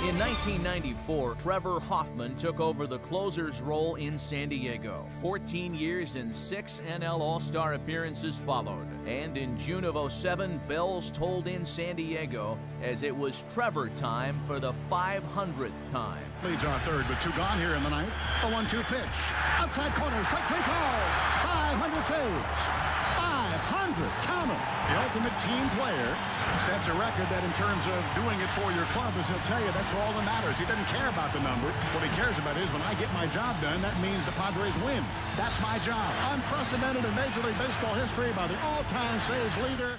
In 1994, Trevor Hoffman took over the closer's role in San Diego. 14 years and six NL All Star appearances followed. And in June of 07, bells tolled in San Diego as it was Trevor time for the 500th time. Leads on third with two gone here in the ninth. A 1 2 pitch. Outside corner, strike three call. 500 saves. 500. Count. The ultimate team player sets a record that in terms of doing it for your club, as he'll tell you, that's all that matters. He doesn't care about the number. What he cares about is when I get my job done, that means the Padres win. That's my job. Unprecedented in Major League Baseball history by the all-time saves leader.